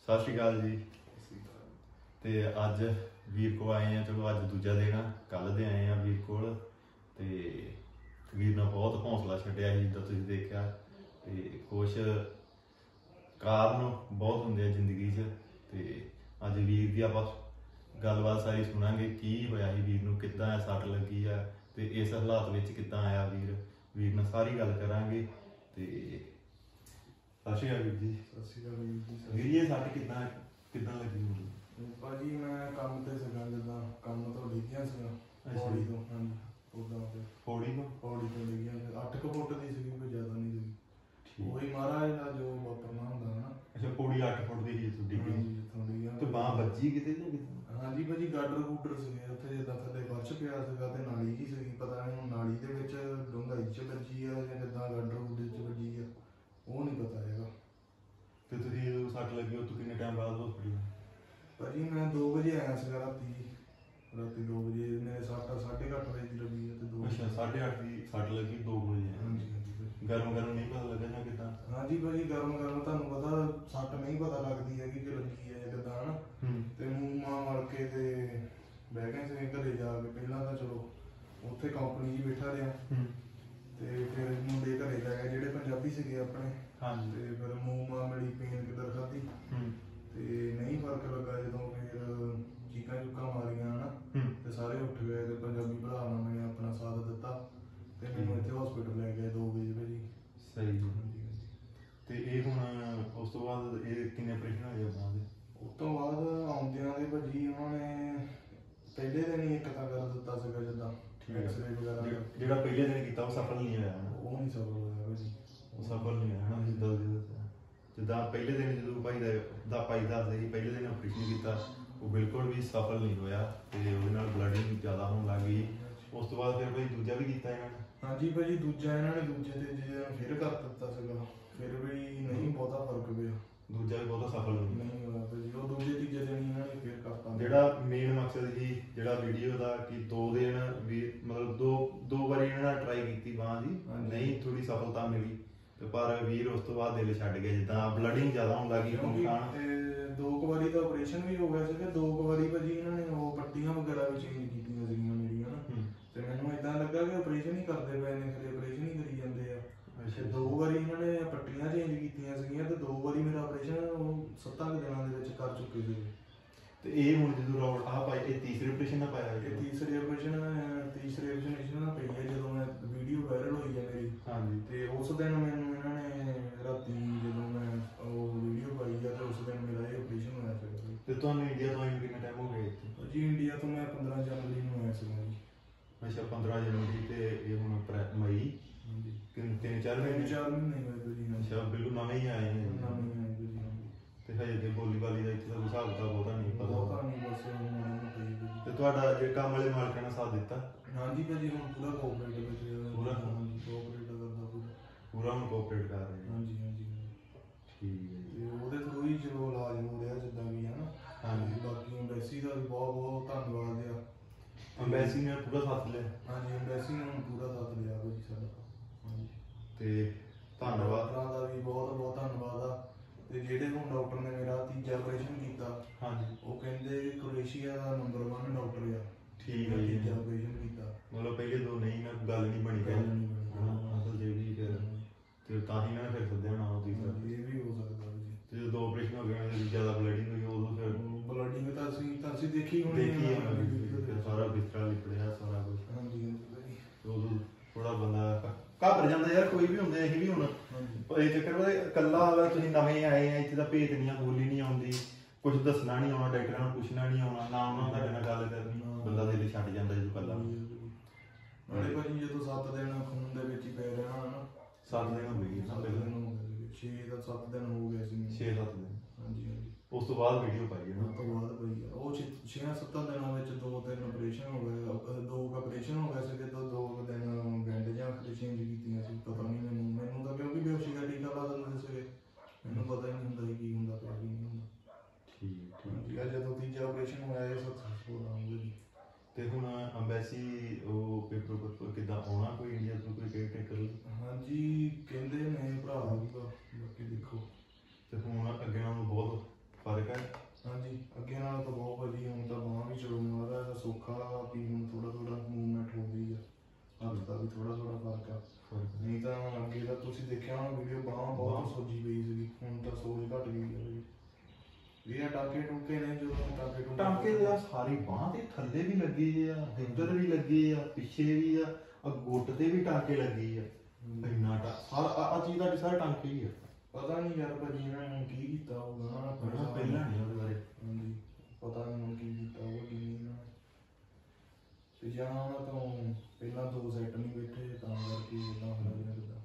ਸਤਿ ਸ਼੍ਰੀ ਅਕਾਲ ਜੀ। ਤੇ ਅੱਜ ਵੀਰ ਕੋ ਆਏ ਆ, ਚਲੋ ਅੱਜ ਦੂਜਾ ਦਿਨ ਆ ਕੱਲ ਦੇ ਆਏ ਆ ਵੀਰ ਕੋਲ। ਤੇ ਵੀਰ ਨੇ ਬਹੁਤ ਹੌਸਲਾ ਛੱਡਿਆ ਸੀ ਜਿੱਦਾਂ ਤੁਸੀਂ ਦੇਖਿਆ। ਤੇ ਕੁਛ ਕਾਰਨ ਬਹੁਤ ਹੁੰਦੇ ਆ ਜ਼ਿੰਦਗੀ 'ਚ। ਤੇ ਅੱਜ ਵੀਰ ਦੀ ਆਪਾਂ ਗੱਲਬਾਤ ਸਾਰੀ ਸੁਣਾਂਗੇ, ਕੀ ਹੋਇਆ ਸੀ ਵੀਰ ਨੂੰ, ਕਿੱਦਾਂ ਇਹ ਸੱਟ ਲੱਗੀ ਆ, ਤੇ ਇਸ ਹਾਲਾਤ ਵਿੱਚ ਕਿੱਦਾਂ ਆਇਆ ਵੀਰ? ਵੀਰ ਨਾਲ ਸਾਰੀ ਗੱਲ ਕਰਾਂਗੇ। ਤੇ ਸਤਿ ਸ਼੍ਰੀ ਅਕਾਲ ਵੀਰ ਜੀ। ਸਤਿ ਸ਼੍ਰੀ ਅਕਾਲ ਵੀਰ ਜੀ ਸਤਿ ਵੀਰ ਇਹ ਸੱਟ ਕਿੱਦਾਂ ਕਿੱਦਾਂ ਲੱਗੀ ਮੈਨੂੰ ਸ਼੍ਰੀ ਅਕਾਲ। ਭਾਜੀ ਮੈਂ ਕੰਮ ਤੇ ਸੀਗਾ ਜਿੱਦਾਂ ਕੰਮ ਤੋਂ ਡਿੱਗਿਆ ਸੀਗਾ ਅੱਛਾ। ਪੌੜੀ ਤੋਂ ਹਾਂਜੀ ਉਦਾਂ ਤੇ। ਪੌੜੀ ਤੋਂ? ਪੌੜੀ ਤੋਂ ਡਿੱਗਿਆ ਫਿਰ 8 ਕੁ ਫੁੱਟ ਦੀ ਸੀਗੀ ਕੋਈ ਜ਼ਿਆਦਾ ਨਹੀਂ ਸੀਗੀ। ਠੀਕ। ਉਹੀ ਮਹਾਰਾਜ ਦਾ ਜੋ ਵਾਪਰਨਾ ਹੁੰਦਾ ਹੈ ਨਾ। ਅੱਛਾ ਪੌੜੀ 8 ਫੁੱਟ ਦੀ ਸੀ ਤੁਹਾਡੀ ਹਾਂਜੀ, ਜਿੱਥੋਂ ਡਿੱਗਿਆ ਤੇ ਬਾਹ ਵੱਜੀ ਕਿਤੇ ਨਾ ਕਿਤੇ ਹਾਂਜੀ ਭਾਜੀ ਗਾਡਰ ਗੂਡਰ ਸੀਗੇ ਉੱਥੇ ਜਿੱਦਾਂ ਥੱਲੇ ਫਰਸ਼ ਪਿਆ ਸੀਗਾ ਤੇ ਨਾਲੀ ਜੀ ਸੀਗੀ। ਪਤਾ ਨਹੀਂ ਹੁਣ ਨਾਲੀ ਦੇ ਵਿੱਚ ਡੂੰਘਾਈ ਚ ਵੱਜੀ ਆ ਜਾਂ ਜਿੱਦਾਂ ਗਾਡਰ ਗੂਡਰ ਚ ਵੱਜੀ ਆ। ਉਹ ਨਹੀਂ ਪਤਾ ਹੈਗਾ। ਤੇ ਤੁਸੀਂ ਜਦੋਂ ਸੱਟ ਲੱਗੀ ਉਹ ਤੋਂ ਕਿੰਨੇ ਟਾਈਮ ਬਾਅਦ ਹਸਪੀਟਲ ਭਾਜੀ ਮੈਂ 2 ਵਜੇ ਆਇਆ ਸੀਗਾ ਰਾਤੀ। ਰਾਤੀ 2 ਵਜੇ ਮੇਰੇ ਸੱਟ 8:30 ਵਜੇ ਦੀ ਲੱਗੀ ਤੇ 2 ਅੱਛਾ 8:30 ਦੀ ਸੱਟ ਲੱਗੀ 2 ਵਜੇ। ਹਾਂਜੀ ਹਾਂਜੀ ਭਾਜੀ। ਗਰਮ ਗਰਮ ਨਹੀਂ ਪਤਾ ਲੱਗਾ ਜਾਂ ਕਿਦਾਂ? ਹਾਂਜੀ ਭਾਜੀ ਗਰਮ ਗਰਮ ਤੁਹਾਨੂੰ ਪਤਾ ਸੱਟ ਨਹੀਂ ਪਤਾ ਲੱਗਦੀ ਹੈਗੀ ਕਿ ਲੱਗੀ ਹੈ ਜਾਂ ਕਿੱਦਾਂ ਹਨਾ? ਹੂੰ। ਤੇ ਮੂੰਹ ਮਲ ਕੇ ਤੇ ਬਹਿ ਗਏ ਸੀ ਘਰੇ ਜਾ ਕੇ। ਪਹਿਲਾਂ ਤਾਂ ਚਲੋ ਉੱਥੇ ਕੰਪਨੀ 'ਚ ਬੈਠਾ ਰਿਹਾ। ਹੂੰ। ਤੇ ਫਿਰ ਮੁੰਡੇ ਘਰੇ ਲੈ ਗਏ ਜਿਹੜੇ ਪੰਜਾਬੀ ਸੀਗੇ ਆਪਣੇ। ਹਾਂਜੀ। ਤੇ ਫਿਰ ਮੂੰਹ ਮਾਂ ਮਿਲੀ ਪੇਨ ਕਿੱਧਰ ਖਾਦੀ ਹੂੰ। ਤੇ ਨਹੀਂ ਫ਼ਰਕ ਲੱਗਾ ਜਦੋਂ ਫਿਰ ਚੀਕਾਂ ਚੁੱਕਾਂ ਮਾਰੀਆਂ ਹਨਾ। ਹੂੰ। ਤੇ ਸਾਰੇ ਉੱਠ ਗਏ ਤੇ ਪੰਜਾਬੀ ਭਰਾ ਨੇ ਮੈਨੂੰ ਆਪਣਾ ਸਾਥ ਦਿੱਤਾ। ਤੇ ਮੈਨੂੰ ਇੱਥੇ ਹਸਪੀਟਲ ਲੈ ਗਏ 2 ਵਜੇ ਭਾਜੀ। ਸਹੀ। ਹਾਂਜੀ ਹਾਂਜੀ। ਤੇ ਇਹ ਹੁਣ ਉਸ ਤੋਂ ਬਾਅਦ ਇਹ ਕਿੰਨੇ ਆਪਰੇਸ਼ਨ ਹੋਏ ਆ ਬਾਅਦ ਦੇ? ਉਸ ਤੋਂ ਬਾਅਦ ਆਉਂਦਿਆਂ ਦੇ ਭਾਜੀ ਉਹਨਾਂ ਨੇ ਪਹਿਲੇ ਦਿਨ ਹੀ ਇੱਕ ਤਾਂ ਕਰ ਦਿੱਤਾ ਸੀਗਾ। ਐਕਸਰੇ ਵਗੈਰਾ ਜਿਹੜਾ- ਜਿਹੜਾ ਪਹਿਲੇ ਦਿਨ ਕੀਤਾ ਉਹ ਸਫਲ ਨਹੀਂ ਹੋਇਆ। ਉਹ ਨਹੀਂ ਸਫਲ ਹੋਇਆ ਭਾਜੀ ਉਹ ਸਫਲ ਨਹੀਂ ਹੋਇਆ ਨਾ ਜਿੱਦਾਂ ਜਿੱਦਾਂ- ਜਿੱਦਾਂ ਪਹਿਲੇ ਦਿਨ ਜਦੋਂ ਭਾਈ ਦਾ ਦਾ ਭਾਈ ਦੱਸਦੇ ਸੀ ਪਹਿਲੇ ਦਿਨ ਆਪਰੇਸ਼ਨ ਕੀਤਾ ਉਹ ਬਿਲਕੁਲ ਵੀ ਸਫਲ ਨਹੀਂ ਹੋਇਆ ਤੇ ਉਹਦੇ ਨਾਲ ਬਲੱਡਿੰਗ ਜ਼ਿਆਦਾ ਹੋਣ ਲੱਗ ਗਈ। ਉਸ ਤੋਂ ਬਾਅਦ ਫਿਰ ਭਾਈ ਦੂਜਾ ਵੀ ਕੀਤਾ ਇਹਨਾਂ ਨੇ। ਹਾਂਜੀ ਭਾਜੀ ਦੂਜਾ ਇਹਨਾਂ ਨੇ ਦੂਜੇ ਤੇ ਜੇ ਫਿਰ ਕਰ ਦਿੱਤਾ ਸੀਗਾ। ਫਿਰ ਵੀ ਨਹੀਂ ਬਹੁਤਾ ਫ਼ਰਕ ਪਿਆ। ਦੂਜਾ ਵੀ ਬਹੁਤਾ ਸਫਲ ਨਹੀਂ ਨਹੀਂ ਹੋਇਆ ਭਾਜੀ ਉਹ ਦੂਜੇ ਤੀਜੇ ਦਿਨ ਹੀ ਇਹਨਾਂ ਨੇ ਫਿਰ ਕਰਤਾ। ਜਿਹੜਾ ਮੇਨ ਮਕਸਦ ਸੀ ਜਿਹੜਾ ਵੀਡੀਓ ਦਾ ਕਿ ਦੋ ਦਿਨ ਵੀ ਮਤਲਬ ਦੋ ਦੋ ਵਾਰੀ ਇਹਨਾਂ ਨੇ ਟਰਾਈ ਕੀਤੀ ਬਾਂਹ ਦੀ ਹਾਂਜੀ। ਨਹੀਂ ਥੋੜੀ ਸਫਲਤਾ ਮਿਲੀ। ਤੇ ਪਰ ਵੀਰ ਉਸ ਤੋਂ ਬਾਅਦ ਦਿਲ ਛੱਡ ਗਿਆ ਜਿੱਦਾਂ ਬਲੱਡਿੰਗ ਜ਼ਿਆਦਾ ਹੋਣ ਲੱਗੀ ਕਿਉਂਕਿ ਖਾਨ ਇਹ ਦੋ ਕੁ ਵਾਰੀ ਤਾਂ ਆਪਰੇਸ਼ਨ ਵੀ ਹੋ ਗਿਆ ਸੀਗਾ ਦੋ ਕੁ ਵਾਰੀ ਭਾਜੀ ਇਹਨਾਂ ਨੇ ਉਹ ਪੱਟੀਆਂ ਵਗੈਰਾ ਵੀ ਚੇਂਜ ਕੀਤੀਆਂ ਸੀਗੀਆਂ ਮੇਰੀਆਂ ਨਾ। ਹੂੰ। ਤੇ ਮੈਨੂੰ ਇਦਾਂ ਲੱਗਾ ਕਿ ਆਪਰੇਸ਼ਨ ਹੀ ਕਰਦੇ ਪਏ ਨੇ ਫਿਰ ਆਪਰੇਸ਼ਨ ਹੀ ਕਰੀ ਜਾਂਦੇ ਆ ਅੱਛਾ। ਤੇ ਦੋ ਵਾਰੀ ਇਹਨਾਂ ਨੇ ਪੱਟੀਆਂ ਚੇਂਜ ਕੀਤੀਆਂ ਸੀਗੀਆਂ ਤੇ ਦੋ ਵਾਰੀ ਮੇਰਾ ਆਪਰੇਸ਼ਨ ਉਹ ਸੱਤਾਂ ਕੁ ਦਿਨਾਂ ਦੇ ਵਿੱਚ ਕਰ ਚੁੱਕੇ ਸੀ ਤੇ ਇਹ ਹੁਣ ਜਦੋਂ ਰੋਡ ਆ ਪਾਈ ਇਹ ਤੀਸਰੇ ਆਪਰੇਸ਼ਨ ਨਾਲ ਪਾਇਆ ਇਹ ਹੈ ਤੀਸਰੇ ਆਪਰੇਸ਼ਨ ਤੀਸਰੇ ਆਪਰੇਸ਼ਨ ਨਾਲ ਪਈ ਹੈ ਜਦੋਂ ਮੈਂ ਵੀਡੀਓ ਵਾਇਰਲ ਹੋਈ ਹੈ ਮੇਰੀ ਹਾਂਜੀ ਤੇ ਉਸ ਦਿਨ ਮੈਨੂੰ ਇਹਨਾਂ ਨੇ ਰਾਤੀ ਜਦੋਂ ਮੈਂ ਉਹ ਵੀਡੀਓ ਪਾਈ ਆ ਤੇ ਉਸ ਦਿਨ ਮੇਰਾ ਇਹ ਆਪਰੇਸ਼ਨ ਹੋਇਆ ਸੀ ਤੇ ਤੁਹਾਨੂੰ ਇੰਡੀਆ ਤੋਂ ਆਏ ਕਿੰਨਾ ਟਾਈਮ ਹੋ ਗਿਆ ਇੱਥੇ? ਜੀ ਇੰਡੀਆ ਤੋਂ ਮੈਂ 15 ਜਨਵਰੀ ਨੂੰ ਆਇਆ ਸੀਗਾ ਜੀ। ਅੱਛਾ 15 ਜਨਵਰੀ ਤੇ ਇਹ ਹੁਣ ਅਪ੍ਰੈਲ ਮਈ? ਹਾਂਜੀ। ਤਿੰਨ ਚਾਰ ਮਹੀਨੇ? ਚਾਰ ਮਹੀਨੇ ਹੋਏ ਜੀ ਅੱਛਾ ਬਿਲਕੁਲ ਨਵੇਂ ਹੀ ਆਏ ਨੇ। ਨਵੀਂ ਆਈ ਜੀ ਤੇ ਹਜੇ ਤੇ ਬੋਲੀ ਬਾਲੀ ਦਾ ਇੱਥੇ ਦਾ ਹਿਸਾਬ ਕਿਤਾਬ ਬਹੁਤਾ ਨਹੀਂ ਬਹੁਤਾ ਪਤਾ ਨਹੀਂ ਬਸ ਜੀ। ਤੇ ਤੁਹਾਡਾ ਜੇ ਕੰਮ ਵਾਲੇ ਮਾਲਕਾਂ ਨੇ ਸਾਥ ਦਿੱਤਾ? ਹਾਂਜੀ ਭਾਜੀ ਹੁਣ ਪੂਰਾ ਕੋਆਪਰੇਟ ਵਿੱਚ ਪੂਰਾ? ਹਾਂਜੀ ਪੂਰਾ ਹੁਣ ਕੋਆਪਰੇਟ ਕਰ ਰਹੇ ਨੇ। ਹਾਂਜੀ ਹਾਂਜੀ ਠੀਕ ਹੈ ਜੀ। ਤੇ ਉਹਦੇ ਥਰੂ ਹੀ ਚਲੋ ਇਲਾਜ ਹੋ ਰਿਹਾ ਜਿੱਦਾਂ ਵੀ ਹੈ ਨਾ। ਹਾਂਜੀ। ਬਾਕੀ ਐਮਬੈਸੀ ਦਾ ਵੀ ਬਹੁਤ ਬਹੁਤ ਧੰਨਵਾਦ ਆ। ਅੰਬੈਸੀ ਨੇ ਪੂਰਾ ਸਾਥ ਲਿਆ। ਹਾਂਜੀ ਐਮਬੈਸੀ ਨੇ ਹੁਣ ਪੂਰਾ ਸਾਥ ਲਿਆ ਭਾਜੀ ਸਾਡਾ। ਹਾਂਜੀ। ਤੇ ਧੰਨਵਾਦ। ਡਾਕਟਰਾਂ ਦਾ ਵੀ ਬਹੁਤ ਬਹੁਤ ਧੰਨਵਾਦ ਆ। ਤੇ ਜਿਹੜੇ ਹੁਣ ਡਾਕਟਰ ਨੇ ਮੇਰਾ ਤੀਜਾ ਆਪਰੇਸ਼ਨ ਕੀਤਾ ਹਾਂਜੀ। ਉਹ ਕਹਿੰਦੇ ਕ੍ਰੋਏਸ਼ੀਆ ਦਾ ਨੰਬਰ 1 ਡਾਕਟਰ ਆ। ਠੀਕ ਹੈ ਜੀ। ਤੀਜਾ ਆਪਰੇਸ਼ਨ ਕੀਤਾ। ਮਤਲਬ ਪਹਿਲੇ ਦੋ ਨਹੀਂ ਨਾ ਗੱਲ ਨਹੀਂ ਬਣੀ ਗੱਲ ਨਹੀਂ ਬਣੀ। ਹਾਂ, ਤੇ ਤਾਂ ਹੀ ਨਾ ਫਿਰ ਸੱਦਿਆ ਨਾ ਉਹ ਤੀਸਰਾ ਹਾਂਜੀ, ਇਹ ਵੀ ਹੋ ਸਕਦਾ ਜੀ। ਤੇ ਜਦੋਂ ਦੋ ਆਪਰੇਸ਼ਨ ਹੋ ਗਏ ਉਹਨਾਂ ਦੀ ਜ਼ਿਆਦਾ ਬਲੱਡਿੰਗ ਹੋਈ ਉਦੋਂ ਫਿਰ ਬਲੱਡਿੰਗ ਤਾਂ ਅਸੀਂ ਤਾਂ ਅਸੀਂ ਦੇਖੀ ਹੋਣੀ ਦੇਖੀ ਆ, ਉਹਨਾਂ ਦੀ ਵਿੱਚ। ਸਾਰਾ ਬਿਸਤਰਾ ਲਿਪੜਿਆ ਸਾਰਾ ਕੁਝ ਹਾਂਜੀ ਹਾਂਜੀ ਉਦੋਂ ਥੋੜਾ ਬੰਦਾ ਘਬਰ ਜਾਂਦਾ ਯਾਰ ਕੋਈ ਵੀ ਹੁੰਦਾ ਅਸੀਂ ਵੀ ਹੁਣ। ਹਾਂਜੀ। ਪਰ ਇਹ ਚੱਕਰ ਵਾ ਇਕੱਲਾ ਵਾ ਤੁਸੀਂ ਨਵੇਂ ਆਏ ਆ ਇੱਥੇ ਦਾ ਭੇਤ ਨਹੀਂ ਆ ਬੋਲੀ ਨਹੀਂ ਆਉਂਦੀ। ਕੁਝ ਦੱਸਣਾ ਨਹੀਂ ਆਉਣਾ ਡਾਕਟਰਾਂ ਨੂੰ ਪੁੱਛਣਾ ਨਹੀਂ ਆਉਣਾ ਨਾ ਉਹਨਾਂ ਨੂੰ ਤੁਹਾਡੇ ਨਾਲ ਗੱਲ ਕਰਨੀ। ਬੰਦਾ ਦਿਲ ਛੱਡ ਜਾਂਦਾ ਜਦੋਂ ਇਕੱਲਾ। ਨਾਲੇ ਭਾਜੀ ਜਦੋਂ 7 ਦਿਨ ਖੂਨ ਦੇ ਵਿੱਚ ਹੀ ਪੈ ਰਹਿਣਾ ਹਨਾ। ਸੱਤ ਦਿਨ ਹੋ ਗਏ ਨਾ 7 ਹੋ ਗਏ 6 ਦਾ 7 ਦਿਨ ਹੋ ਗਏ ਸੀ 6-7 ਦਿਨ। ਹਾਂਜੀ ਹਾਂਜੀ। ਉਸ ਤੋਂ ਬਾਅਦ ਵੀਡੀਓ ਪਾਈ ਉਸ ਇਹਨਾਂ ਤੋਂ ਬਾਅਦ ਭਾਈ ਉਹ 6-7 ਦਿਨਾਂ ਵਿੱਚ ਦੋ ਤਿੰਨ ਆਪਰੇਸ਼ਨ ਹੋ ਗਏ ਦੋ ਆਪਰੇਸ਼ਨ ਹੋ ਗਏ ਸੀਗੇ ਤਾਂ ਦੋ ਦਿਨ ਬੈਂਡੇਜਾਂ ਚੇਂਜ ਕੀਤੀਆਂ ਸੀ ਪਤਾ ਨਹੀਂ ਮੈਨੂੰ ਮੈਨੂੰ ਤਾਂ ਕਿਉਂਕਿ ਬੇਹੋਸ਼ੀ ਦਾ ਟੀਕਾ ਲਾ ਦਿੰਦੇ ਸੀਗੇ। ਮੈਨੂੰ ਪਤਾ ਹੀ ਨਹੀਂ ਹੁੰਦਾ ਸੀ ਕੀ ਹੁੰਦਾ ਪਿਆ ਕੀ ਨਹੀਂ ਹੁੰਦਾ। ਠੀਕ ਠੀਕ ਹੈ। ਜਦੋਂ ਤੀਜਾ ਆਪਰੇਸ਼ਨ ਹੋਇਆ ਇਹ ਸਕਸੈਸਫੁਲ ਆਉਂਗਾ ਜੀ। ਤੇ ਹੁਣ ਅੰਬੈਸੀ ਉਹ ਪੇਪਰ ਪੇਪਰ ਕਿੱਦਾਂ ਆਉਣਾ ਕੋਈ ਇੰਡੀਆ ਤੋਂ ਕੋਈ ਕੇਅਰ ਟੇਕਰ ਹਾਂਜੀ ਕਹਿੰਦੇ ਨੇ ਭਰਾ ਦਾ ਬਾਕੀ ਦੇਖੋ। ਤੇ ਹੁਣ ਅੱਗੇ ਨਾਲੋਂ ਬਹੁਤ ਫ਼ਰਕ ਹੈ? ਹਾਂਜੀ ਅੱਗੇ ਨਾਲੋਂ ਤਾਂ ਬਹੁਤ ਭਾਜੀ ਹੁਣ ਤਾਂ ਬਾਹਾਂ ਵੀ ਚਲੋ ਮਾਰਾ ਦਾ ਸੌਖਾ ਵੀ ਹੁਣ ਥੋੜਾ ਥੋੜਾ ਮੂਵਮੈਂਟ ਹੋ ਗਈ ਆ। ਹੱਥ ਦਾ ਵੀ ਥੋੜਾ ਥੋੜਾ ਫ਼ਰਕ ਆ। ਨਹੀਂ ਤਾਂ ਅੱਗੇ ਤਾਂ ਤੁਸੀਂ ਦੇਖਿਆ ਹੋਣਾ ਵੀਡੀਓ ਬਾਹਾਂ ਬਹੁਤ ਸੋਜੀ ਪਈ ਸੀਗੀ ਹੁਣ ਤਾਂ ਸੋਜ ਘਟ ਗਈ ਹੈ ਇਹ ਟਾਕੇ ਟੁਕੇ ਨੇ ਜੋ ਟਾਕੇ ਟੁਕੇ ਟਾਂਕੇ ਸਾਰੀ ਬਾਹ ਤੇ ਥੱਲੇ ਵੀ ਲੱਗੀ ਆ ਇੱਧਰ ਵੀ ਲੱਗੀ ਆ ਪਿੱਛੇ ਵੀ ਆ ਆ ਗੁੱਟ ਤੇ ਵੀ ਟਾਂਕੇ ਲੱਗੀ ਆ। ਇੰਨਾ ਟਾ ਸਾਰਾ ਆ- ਚੀਜ਼ ਦਾ ਸਾਰਾ ਟਾਂਕੇ ਹੀ ਆ। ਪਤਾ ਨਹੀਂ ਯਾਰ ਭਾਜੀ ਇਹਨਾਂ ਨੇ ਕੀ ਕੀਤਾ ਹੋਊਗਾ ਨਾ ਪਹਿਲਾਂ ਪਹਿਲਾਂ ਨਹੀਂ ਉਹਦੇ ਬਾਰੇ। ਹਾਂਜੀ ਪਤਾ ਨਹੀਂ ਹੁਣ ਕੀ ਕੀਤਾ ਉਹ ਕੀ ਨਹੀਂ ਇਹਨਾਂ ਨੇ। ਤੇ ਜਾਂ ਉਹਨਾਂ ਤੋਂ ਪਹਿਲਾਂ ਦੋ ਸੈੱਟ ਨਹੀਂ ਬੈਠੇ ਤਾਂ ਕਰਕੇ ਇਦਾਂ ਜਾਂ ਕਿੱਦਾਂ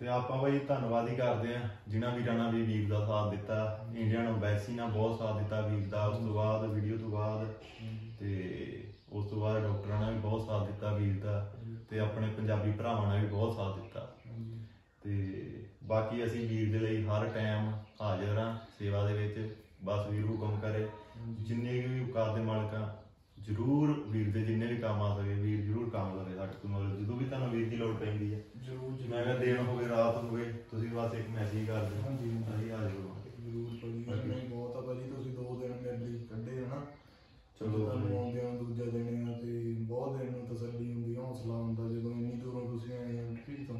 ਤੇ ਆਪਾਂ ਬਈ ਧੰਨਵਾਦ ਹੀ ਕਰਦੇ ਆ ਜਿਨ੍ਹਾਂ ਵੀਰਾਂ ਨਾਲ ਵੀ ਵੀਰ ਦਾ ਸਾਥ ਦਿੱਤਾ ਇੰਡੀਅਨ ਐਮਬੈਸੀ ਨਾਲ ਬਹੁਤ ਸਾਥ ਦਿੱਤਾ ਵੀਰ ਦਾ, ਉਸ ਤੋਂ ਬਾਅਦ ਵੀਡੀਓ ਤੋਂ ਬਾਅਦ ਤੇ ਉਸ ਤੋਂ ਬਾਅਦ ਡਾਕਟਰਾਂ ਨਾਲ ਵੀ ਬਹੁਤ ਸਾਥ ਦਿੱਤਾ ਵੀਰ ਦਾ ਤੇ ਆਪਣੇ ਪੰਜਾਬੀ ਭਰਾਵਾਂ ਨੇ ਵੀ ਬਹੁਤ ਸਾਥ ਦਿੱਤਾ। ਹਾਂਜੀ ਤੇ ਬਾਕੀ ਅਸੀਂ ਵੀਰ ਦੇ ਲਈ ਹਰ ਟਾਈਮ ਹਾਜ਼ਰ ਹਾਂ ਸੇਵਾ ਦੇ ਵਿੱਚ, ਬਸ ਵੀਰ ਹੁਕਮ ਕਰੇ, ਜਿੰਨੇ ਵੀ ਔਕਾਤ ਦੇ ਮਾਲਕ ਆ, ਜਰੂਰ ਵੀਰ ਦੇ ਜਿੰਨੇ ਵੀ ਕੰਮ ਆ ਸਕੇ ਵੀਰ ਜਰੂਰ ਕੰਮ ਕਰੇ ਸਾਡੇ ਤੋਂ ਮਤਲਬ ਜਦੋਂ ਵੀ ਤੁਹਾਨੂੰ ਵੀਰ ਦੀ ਲੋੜ ਪੈਂਦੀ ਹੈ ਜ਼ਰੂਰ ਜੀ ਮੈਂ ਕਿਹਾ ਦੇਣ ਹੋਵੇ ਰਾਤ ਹੋਵੇ ਤੁਸੀਂ ਬਸ ਇੱਕ ਮੈਸੇਜ ਕਰ ਦਿਓ। ਹਾਂਜੀ। ਅਸੀਂ ਹਾਜ਼ਰ ਹੋਵਾਂਗੇ ਜ਼ਰੂਰ ਭਾਜੀ ਨਹੀਂ ਬਹੁਤ ਆ ਭਾਜੀ ਤੁਸੀਂ ਦੋ ਦਿਨ ਮੇਰੇ ਲਈ ਕੱਢੇ ਹਨਾ ਚਲੋ ਚਲੋ ਤੁਹਾਨੂੰ। ਆਉਂਦੇ ਆ ਦੂਜਾ ਦਿਨ ਆ ਤੇ ਬਹੁਤ ਦਿਨ ਨੂੰ ਤਸੱਲੀ ਹੁੰਦੀ ਹੌਸਲਾ ਹੁੰਦਾ ਜਦੋਂ ਇੰਨੀ ਦੂਰੋਂ ਤੁਸੀਂ ਆਏ ਹੋ ਠੀਕ ਤੋਂ।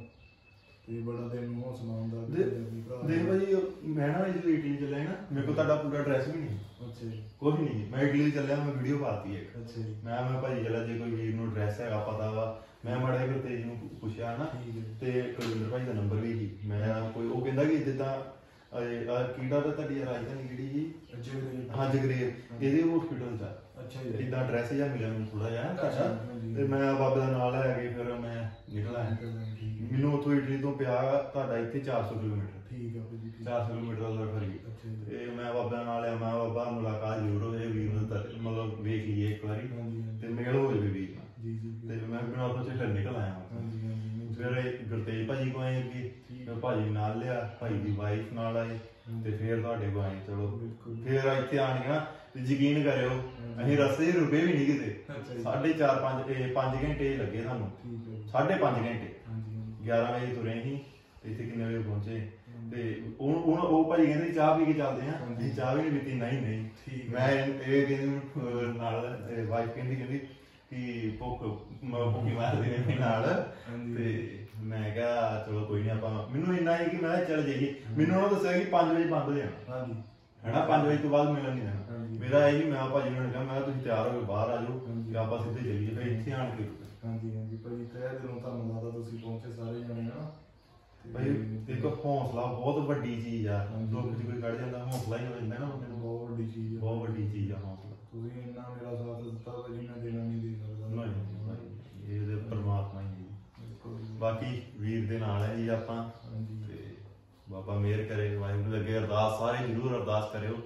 ਤੇ ਬੜਾ ਦਿਲ ਨੂੰ ਹੌਸਲਾ ਹੁੰਦਾ ਕਿ ਦੇ- ਪੰਜਾਬੀ ਭਰਾ ਦੇਖ ਭਾਜੀ ਮੈਂ ਨਾ ਜਦੋਂ ਇਟਲੀ ਚੱਲਿਆ ਨਾ ਮੇਰੇ ਕੋਲ ਤੁਹਾਡਾ ਪੂਰਾ ਐਡਰੈਸ ਵੀ ਨਹੀਂ। ਅੱਛਾ ਜੀ। ਕੁਝ ਨਹੀਂ ਮੈਂ ਇਟਲੀ ਚੱਲਿਆ ਮੈਂ ਵੀਡੀਓ ਪਾਤੀ ਇੱਕ। ਅੱਛਾ ਜੀ। ਮੈਂ ਮੈਂ ਭਾਜੀ ਚੱਲਿਆ ਜੇ ਕੋਈ ਵੀਰ ਨੂੰ ਐਡਰੈਸ ਹੈਗਾ ਪਤਾ ਵਾ ਮੈਂ ਮੜਾ ਕੇ ਤੇਜ ਨੂੰ ਪੁੱਛਿਆ ਨਾ ਤੇ ਕੁਲਵਿੰਦਰ ਭਾਈ ਦਾ ਨੰਬਰ ਵੀ ਸੀ। ਮੈਂ ਕੋਈ ਉਹ ਕਹਿੰਦਾ ਕਿ ਜਿੱਦਾਂ ਇਹ ਆਹ ਕੀੜਾ ਤਾਂ ਤੁਹਾਡੀ ਰਾਜਧਾਨੀ ਕਿਹੜੀ ਜੀ ਜੀ ਹਾਂ ਜਗਰੇਰ ਇਹਦੇ ਹਸਪੀਟਲ ਚ ਆ। ਅੱਛਾ ਜੀ। ਇਦਾਂ ਐਡਰੈਸ ਜਾਂ ਮਿਲਿਆ ਮੈਨੂੰ ਥੋੜਾ ਜਿਹਾ ਅੱਛਾ, ਤੁਹਾਡਾ। ਤੇ ਮੈਂ ਬਾਬੇ ਦਾ ਨਾਮ ਲੈ ਕੇ ਫਿਰ ਮੈਂ ਨਿਕਲ ਮੈਨੂੰ ਉੱਥੋਂ ਇਟਲੀ ਤੋਂ ਪਿਆ ਤੁਹਾਡਾ ਇੱਥੇ 400 ਕਿਲੋਮੀਟਰ। ਠੀਕ ਹੈ ਠੀਕ 400 ਕਿਲੋਮੀਟਰ ਦਾ ਸਫ਼ਰ ਹੀ। ਅੱਛਾ ਜੀ। ਤੇ ਮੈਂ ਬਾਬੇ ਦਾ ਨਾਮ ਲਿਆ ਮੈਂ ਬਾਬਾ ਮੁਲਾਕਾਤ ਜ਼ਰੂਰ ਹੋਏ ਵੀਰ ਨੂੰ ਮਤਲਬ ਵੇਖ ਲਈਏ ਇੱਕ ਵਾਰੀ। ਤੇ ਮਿਲ ਹੋ ਜਾਵੇ ਵੀਰ ਨਾਲ। ਜੀ ਜੀ ਤੇ ਮੈਂ ਬਿਨਾਂ ਉੱਥੋਂ ਚ ਫਿਰ ਨਿਕਲ ਆਇਆ ਹਾਂਜੀ ਫਿਰ ਇਹ ਗੁਰਤੇਜ ਭਾਜੀ ਕੋ ਆਏ ਅੱਗੇ। ਫਿਰ ਭਾਜੀ ਨਾਲ ਲਿਆ ਭਾਈ ਦੀ ਵਾਈਫ ਨਾਲ ਆਏ ਤੇ ਫਿਰ ਤੁਹਾਡੇ ਕੋ ਆਏ ਚਲੋ। ਫਿਰ ਇੱਥੇ ਆਣ ਕੇ ਨਾ ਤੇ ਯਕੀਨ ਕਰਿਓ ਅਸੀਂ ਰਸਤੇ 'ਚ ਰੁਕੇ ਵੀ ਨਹੀਂ ਕਿਤੇ। ਜੀ। ਸਾਢੇ 4 5 ਇਹ 5 ਘੰਟੇ ਲੱਗੇ ਸਾਨੂੰ। ਜੀ। ਸਾਢੇ 5 ਘੰਟੇ। ਹਾਂਜੀ ਹਾਂਜੀ। 11 ਵਜੇ ਤੁਰੇ ਸੀ ਤੇ ਇੱਥੇ ਕਿੰਨੇ ਵਜੇ ਪਹੁੰਚੇ। ਤੇ ਉਹ ਉਹ ਉਹ ਭਾਈ ਕਹਿੰਦੇ ਚਾਹ ਪੀ ਕੇ ਚੱਲਦੇ ਆ ਅਸੀਂ ਚਾਹ ਵੀ ਨਹੀਂ ਪੀਤੀ ਨਹੀਂ ਨਹੀਂ। ਮੈਂ ਇਹ ਕਹਿੰਦੀ ਨਾਲ ਵਾਈਫ ਕਹਿੰਦੀ ਕਹਿੰਦੀ ਕਿ ਭੁੱਖ ਭੁੱਖੀ ਮਾਰਦੇ ਨੇ ਮੇਰੇ ਨਾਲ। ਤੇ ਮੈਂ ਕਿਹਾ ਚਲੋ ਕੋਈ ਨਹੀਂ ਆਪਾਂ ਮੈਨੂੰ ਇੰਨਾ ਹੀ ਕਿ ਮੈਂ ਕਿਹਾ ਚੱਲ ਜਾਈਏ। ਮੈਨੂੰ ਉਹਨਾਂ ਦੱਸਿਆ ਕਿ 5 ਵਜੇ ਬੰਦ ਹੋ ਜਾਣਾ। ਹਾਂਜੀ। ਹੈਨਾ 5 ਵਜੇ ਤੋਂ ਬਾਅਦ ਮਿਲਣ ਨਹੀਂ ਦੇਣਾ। ਮੇਰਾ ਇਹ ਹੀ ਮੈਂ ਭਾਜੀ ਨੂੰ ਕਿਹਾ ਮੈਂ ਤੁਸੀਂ ਤਿਆਰ ਹੋ ਕੇ ਬਾਹਰ ਆ ਜਾਓ। ਕਿ ਆਪਾਂ ਸਿੱਧੇ ਚੱਲੀਏ ਫਿਰ ਇੱਥੇ ਆਣ ਕੇ ਹਾਂਜੀ ਹਾਂਜੀ। ਭਾਜੀ ਤੇਰੇ ਦਿਲੋਂ ਧੰਨਵਾਦ ਆ ਤੁਸੀਂ ਪਹੁੰਚੇ ਸਾਰੇ ਜਣੇ ਨਾ ਭਾਈ ਦੇਖੋ ਹੌਸਲਾ ਬਹੁਤ ਵੱਡੀ ਚੀਜ਼ ਆ। ਦੁੱਖ 'ਚ ਕੋਈ ਕੱਢ ਜਾਂਦਾ ਹੌਸਲਾ ਹੀ ਹੋ ਜਾਂਦਾ ਨਾ। ਬਹੁਤ ਵੱਡੀ ਚੀਜ਼ ਆ। ਬਹੁਤ ਵੱਡੀ ਚੀਜ਼ ਆ ਹੌਸਲਾ। ਤੁਸੀਂ ਇੰਨਾ ਮੇਰਾ ਸਾਥ ਦਿੱਤਾ ਭਾਜੀ ਮੈਂ ਦੇਣਾ ਨਹੀਂ ਦੇ ਸਕਦਾ। ਨਹੀਂ ਭਾਈ, ਇਹ ਤੇ ਪਰਮਾਤਮਾ ਹੀ ਹੈ। ਜੀ। ਬਿਲਕੁਲ ਜੀ। ਬਾਕੀ ਵੀਰ ਦੇ ਨਾਲ ਹੈ ਜੀ ਆਪਾਂ। ਹਾਂਜੀ। ਤੇ ਬਾਬਾ ਮਿਹਰ ਕਰੇ ਵਾਹਿਗੁਰੂ ਅੱਗੇ ਅਰਦਾਸ ਸਾਰੇ ਜ਼ਰੂਰ ਅਰਦਾਸ ਕਰਿਓ।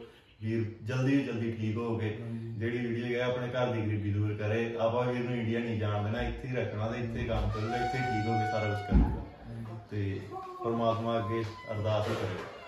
ਵੀਰ ਜਲਦੀ ਤੋਂ ਜਲਦੀ ਠੀਕ ਹੋ ਹਾਂਜੀ। ਜਿਹੜੀ ਵੀਡੀਓ ਗਿਆ ਆਪਣੇ ਘਰ ਦੀ ਗਰੀਬੀ ਦੂਰ ਕਰੇ। ਆਪਾਂ ਵੀਰ ਨੂੰ ਇੰਡੀਆ ਨਹੀਂ ਜਾਣ ਦੇਣਾ। ਇੱਥੇ ਹੀ ਰੱਖਣਾ ਤੇ ਇੱਥੇ ਕੰਮ ਕਰੂਗਾ ਇੱਥੇ ਠੀਕ ਹੋ ਕੇ ਸਾਰਾ ਕੁਝ ਕਰੂਗਾ। ਤੇ ਪਰਮਾਤਮਾ ਅੱਗੇ ਅਰਦਾਸ ਹੀ ਕਰੇ।